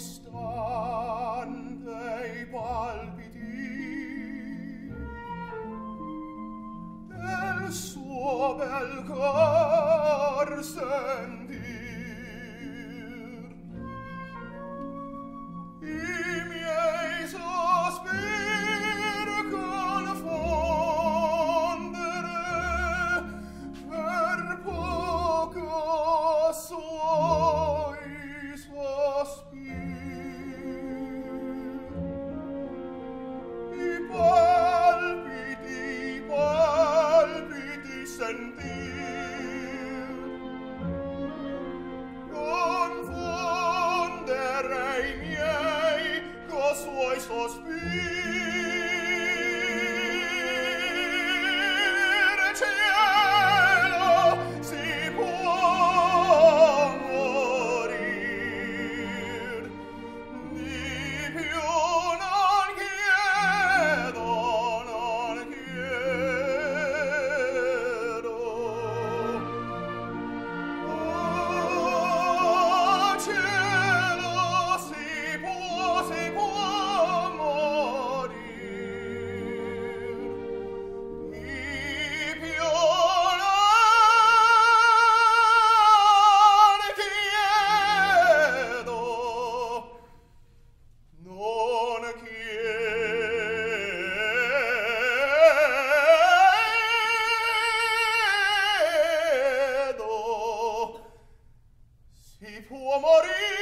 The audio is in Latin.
distante palpiti. Del suo bel cor sente spirito si può morire